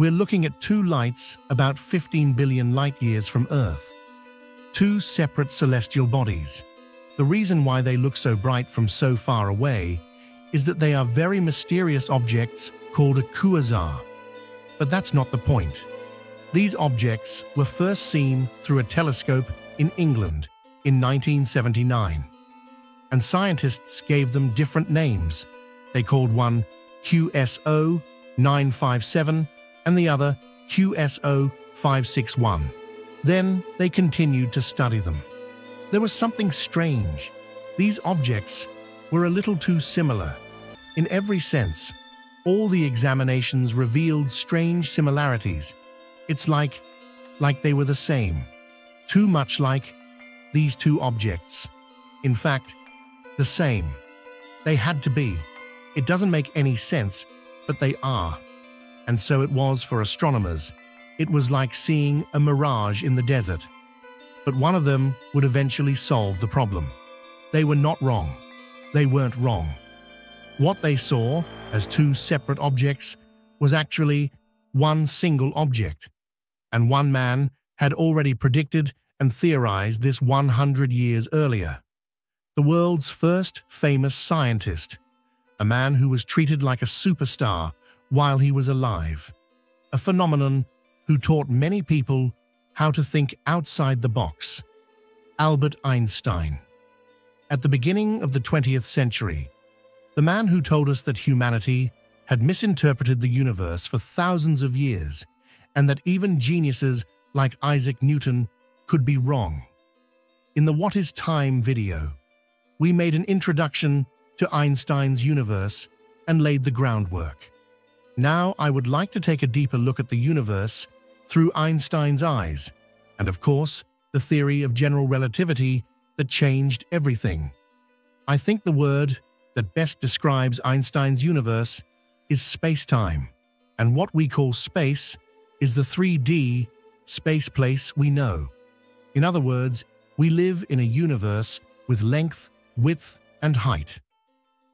We're looking at two lights about 15 billion light-years from Earth. Two separate celestial bodies. The reason why they look so bright from so far away is that they are very mysterious objects called a quasar. But that's not the point. These objects were first seen through a telescope in England in 1979. And scientists gave them different names. They called one QSO 957 and the other QSO 561. Then they continued to study them. There was something strange. These objects were a little too similar. In every sense, all the examinations revealed strange similarities. It's like, like they were the same. Too much like these two objects. In fact, the same. They had to be. It doesn't make any sense, but they are. And so it was for astronomers. It was like seeing a mirage in the desert. But one of them would eventually solve the problem. They were not wrong. They weren't wrong. What they saw as two separate objects was actually one single object. And one man had already predicted and theorized this 100 years earlier. The world's first famous scientist, a man who was treated like a superstar while he was alive, a phenomenon who taught many people how to think outside the box, Albert Einstein. At the beginning of the 20th century, the man who told us that humanity had misinterpreted the universe for thousands of years and that even geniuses like Isaac Newton could be wrong. In the What is Time video, we made an introduction to Einstein's universe and laid the groundwork. Now I would like to take a deeper look at the universe through Einstein's eyes, and of course, the theory of general relativity that changed everything. I think the word that best describes Einstein's universe is space-time, and what we call space is the 3D space-place we know. In other words, we live in a universe with length, width, and height.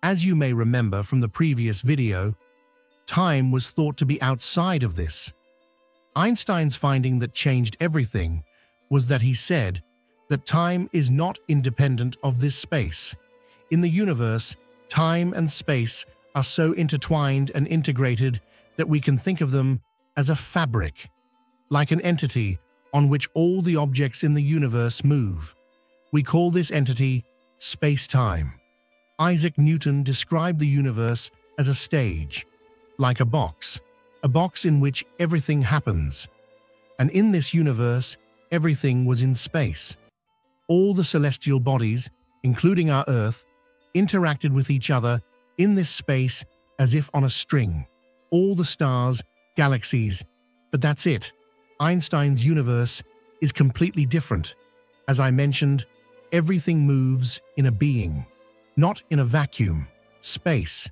As you may remember from the previous video, time was thought to be outside of this. Einstein's finding that changed everything was that he said that time is not independent of this space. In the universe, time and space are so intertwined and integrated that we can think of them as a fabric, like an entity on which all the objects in the universe move. We call this entity space-time. Isaac Newton described the universe as a stage, like a box, a box in which everything happens. And in this universe, everything was in space. All the celestial bodies, including our Earth, interacted with each other in this space as if on a string. All the stars, galaxies, but that's it. Einstein's universe is completely different. As I mentioned, everything moves in a being, not in a vacuum, space.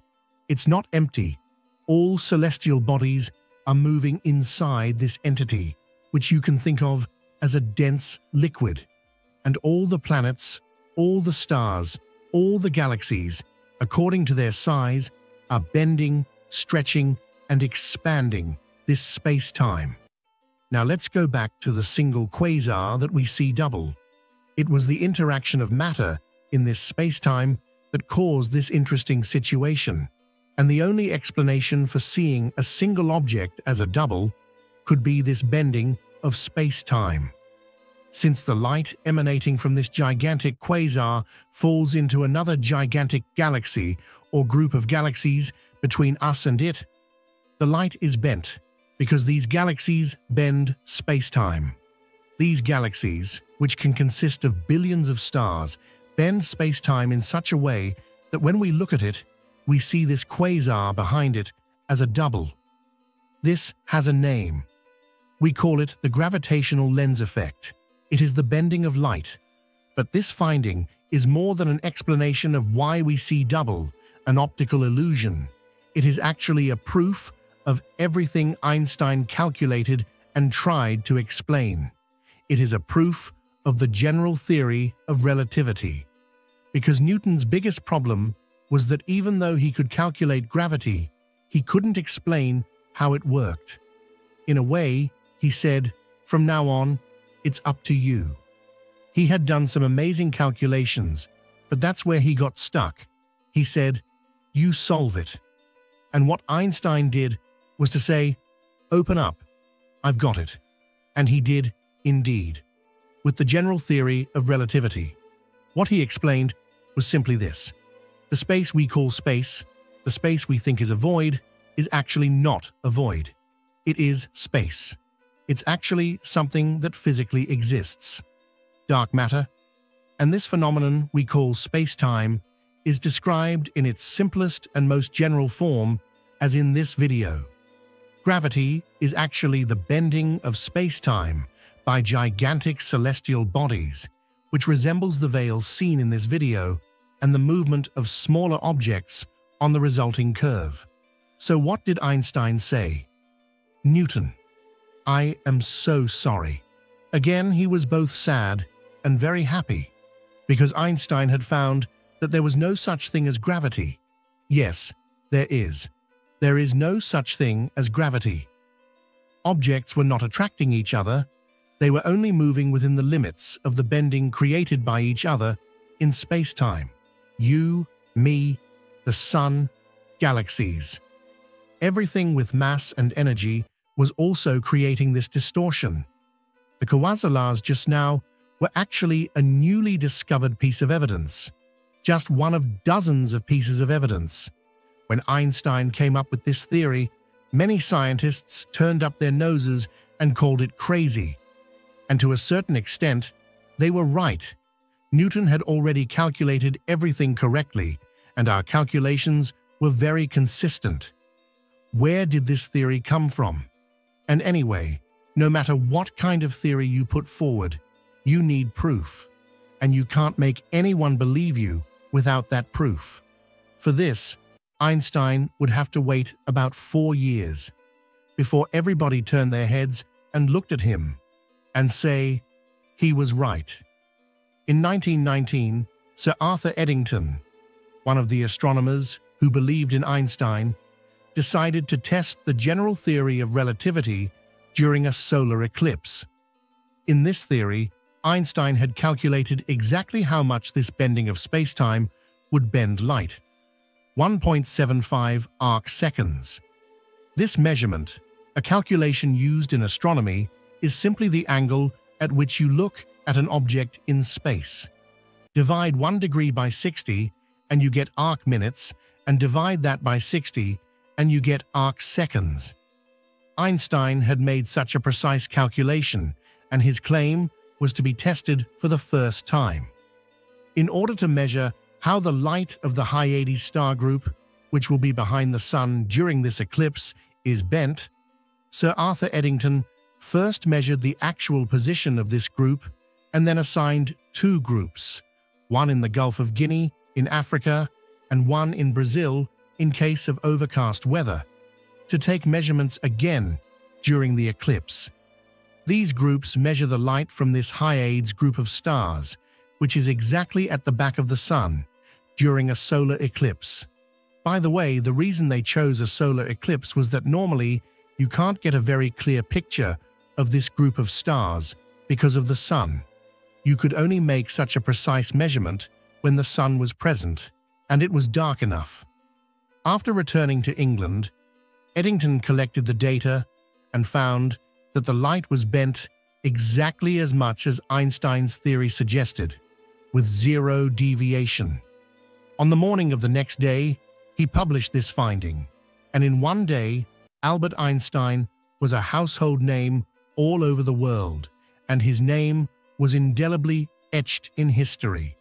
It's not empty. All celestial bodies are moving inside this entity, which you can think of as a dense liquid. And all the planets, all the stars, all the galaxies, according to their size, are bending, stretching, and expanding this space-time. Now let's go back to the single quasar that we see double. It was the interaction of matter in this space-time that caused this interesting situation, and the only explanation for seeing a single object as a double could be this bending of space-time. Since the light emanating from this gigantic quasar falls into another gigantic galaxy or group of galaxies between us and it, the light is bent because these galaxies bend space-time. These galaxies, which can consist of billions of stars, bend space-time in such a way that when we look at it, we see this quasar behind it as a double. This has a name. We call it the gravitational lens effect. It is the bending of light. But this finding is more than an explanation of why we see double, an optical illusion. It is actually a proof of everything Einstein calculated and tried to explain. It is a proof of the general theory of relativity. Because Newton's biggest problem was that even though he could calculate gravity, he couldn't explain how it worked. In a way, he said, from now on, it's up to you. He had done some amazing calculations, but that's where he got stuck. He said, you solve it. And what Einstein did was to say, open up, I've got it. And he did, indeed, with the general theory of relativity. What he explained was simply this. The space we call space, the space we think is a void, is actually not a void. It is space. It's actually something that physically exists. Dark matter. And this phenomenon we call space-time is described in its simplest and most general form as in this video. Gravity is actually the bending of space-time by gigantic celestial bodies, which resembles the veil seen in this video and the movement of smaller objects on the resulting curve. So what did Einstein say? Newton, I am so sorry. Again, he was both sad and very happy, because Einstein had found that there was no such thing as gravity. Yes, there is. There is no such thing as gravity. Objects were not attracting each other, they were only moving within the limits of the bending created by each other in space-time. You, me, the sun, galaxies. Everything with mass and energy was also creating this distortion. The quasars just now were actually a newly discovered piece of evidence, just one of dozens of pieces of evidence. When Einstein came up with this theory, many scientists turned up their noses and called it crazy. And to a certain extent, they were right. Newton had already calculated everything correctly, and our calculations were very consistent. Where did this theory come from? And anyway, no matter what kind of theory you put forward, you need proof. And you can't make anyone believe you without that proof. For this, Einstein would have to wait about four years before everybody turned their heads and looked at him and say, he was right. In 1919, Sir Arthur Eddington, one of the astronomers who believed in Einstein, decided to test the general theory of relativity during a solar eclipse. In this theory, Einstein had calculated exactly how much this bending of spacetime would bend light. 1.75 arc seconds. This measurement, a calculation used in astronomy, is simply the angle at which you look at an object in space. Divide 1 degree by 60 and you get arc minutes, and divide that by 60 and you get arc seconds. Einstein had made such a precise calculation, and his claim was to be tested for the first time. In order to measure how the light of the Hyades star group, which will be behind the Sun during this eclipse, is bent, Sir Arthur Eddington first measured the actual position of this group and then assigned two groups, one in the Gulf of Guinea in Africa and one in Brazil in case of overcast weather, to take measurements again during the eclipse. These groups measure the light from this Hyades group of stars, which is exactly at the back of the Sun, during a solar eclipse. By the way, the reason they chose a solar eclipse was that normally you can't get a very clear picture of this group of stars because of the sun. You could only make such a precise measurement when the sun was present, and it was dark enough. After returning to England, Eddington collected the data and found that the light was bent exactly as much as Einstein's theory suggested, with zero deviation. On the morning of the next day, he published this finding, and in one day, Albert Einstein was a household name all over the world, and his name was indelibly etched in history.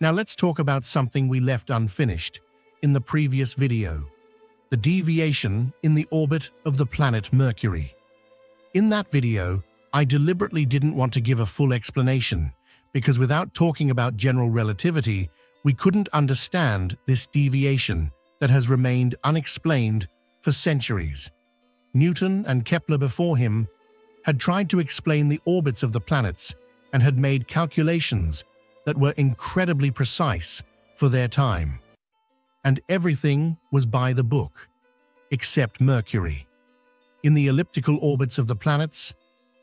Now let's talk about something we left unfinished in the previous video, the deviation in the orbit of the planet Mercury. In that video, I deliberately didn't want to give a full explanation, because without talking about general relativity, we couldn't understand this deviation that has remained unexplained for centuries. Newton and Kepler before him had tried to explain the orbits of the planets and had made calculations that were incredibly precise for their time. And everything was by the book, except Mercury. In the elliptical orbits of the planets,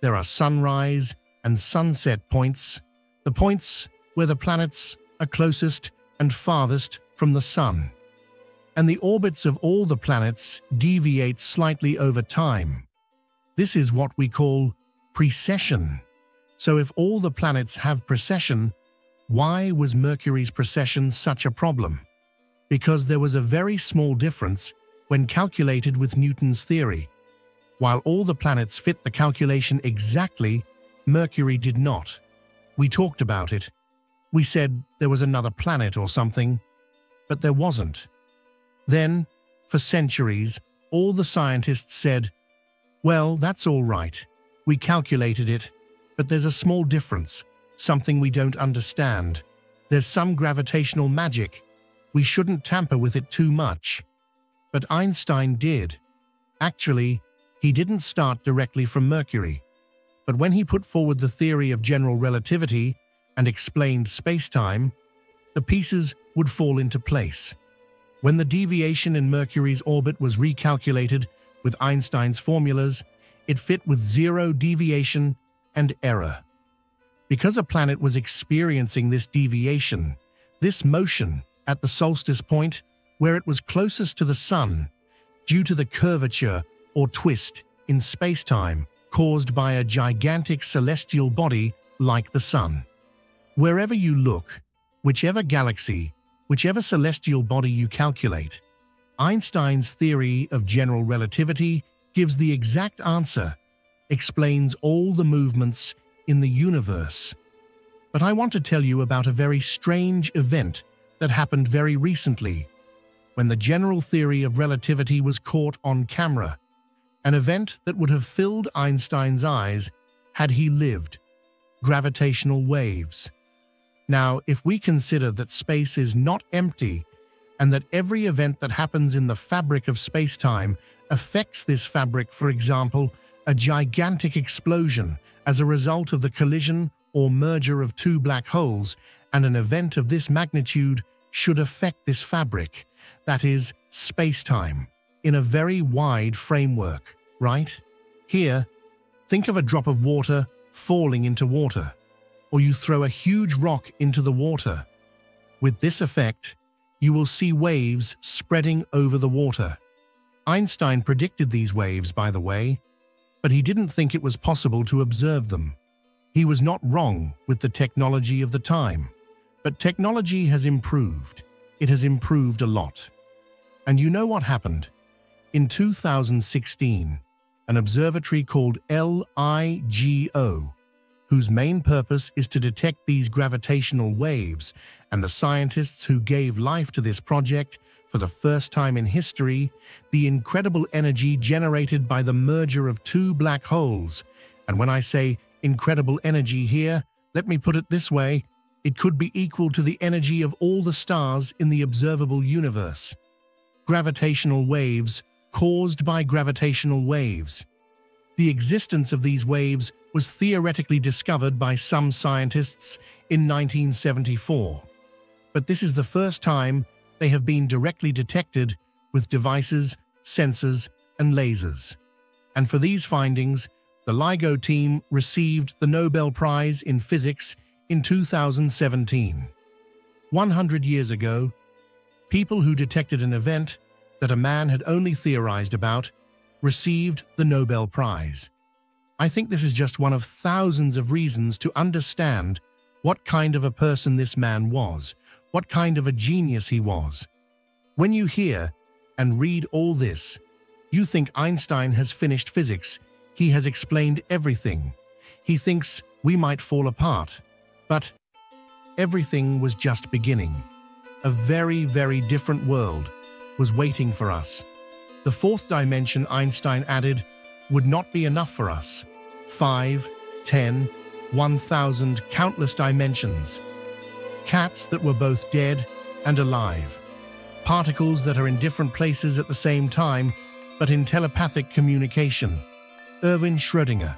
there are sunrise and sunset points, the points where the planets are closest and farthest from the Sun. And the orbits of all the planets deviate slightly over time. This is what we call precession. So if all the planets have precession, why was Mercury's precession such a problem? Because there was a very small difference when calculated with Newton's theory. While all the planets fit the calculation exactly, Mercury did not. We talked about it. We said there was another planet or something, but there wasn't. Then, for centuries, all the scientists said, well, that's all right. We calculated it, but there's a small difference, something we don't understand. There's some gravitational magic. We shouldn't tamper with it too much. But Einstein did. Actually, he didn't start directly from Mercury, but when he put forward the theory of general relativity and explained spacetime, the pieces would fall into place. When the deviation in Mercury's orbit was recalculated with Einstein's formulas, it fit with zero deviation and error. Because a planet was experiencing this deviation, this motion at the solstice point, where it was closest to the Sun, due to the curvature or twist in spacetime caused by a gigantic celestial body like the Sun. Wherever you look, whichever galaxy, whichever celestial body you calculate, Einstein's theory of general relativity gives the exact answer, explains all the movements in the universe. But I want to tell you about a very strange event that happened very recently, when the general theory of relativity was caught on camera an event that would have filled Einstein's eyes had he lived, gravitational waves. Now, if we consider that space is not empty and that every event that happens in the fabric of space-time affects this fabric, for example, a gigantic explosion as a result of the collision or merger of two black holes, and an event of this magnitude should affect this fabric, that is, space-time in a very wide framework, right? Here, think of a drop of water falling into water, or you throw a huge rock into the water. With this effect, you will see waves spreading over the water. Einstein predicted these waves, by the way, but he didn't think it was possible to observe them. He was not wrong with the technology of the time, but technology has improved. It has improved a lot. And you know what happened? In 2016, an observatory called LIGO, whose main purpose is to detect these gravitational waves, and the scientists who gave life to this project for the first time in history, the incredible energy generated by the merger of two black holes. And when I say incredible energy here, let me put it this way, it could be equal to the energy of all the stars in the observable universe. Gravitational waves caused by gravitational waves. The existence of these waves was theoretically discovered by some scientists in 1974, but this is the first time they have been directly detected with devices, sensors, and lasers. And for these findings, the LIGO team received the Nobel Prize in Physics in 2017. 100 years ago, people who detected an event that a man had only theorized about, received the Nobel Prize. I think this is just one of thousands of reasons to understand what kind of a person this man was, what kind of a genius he was. When you hear and read all this, you think Einstein has finished physics, he has explained everything. He thinks we might fall apart. But everything was just beginning. A very, very different world was waiting for us. The fourth dimension Einstein added would not be enough for us. Five, ten, one thousand countless dimensions. Cats that were both dead and alive. Particles that are in different places at the same time, but in telepathic communication. Erwin Schrödinger,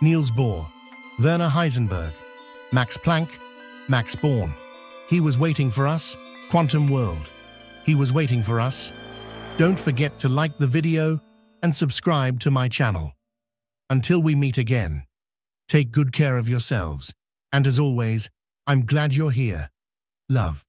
Niels Bohr, Werner Heisenberg, Max Planck, Max Born. He was waiting for us, Quantum World. He was waiting for us. Don't forget to like the video, and subscribe to my channel. Until we meet again, take good care of yourselves. And as always, I'm glad you're here. Love.